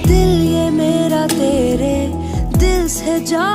दिल ये मेरा तेरे दिल से जा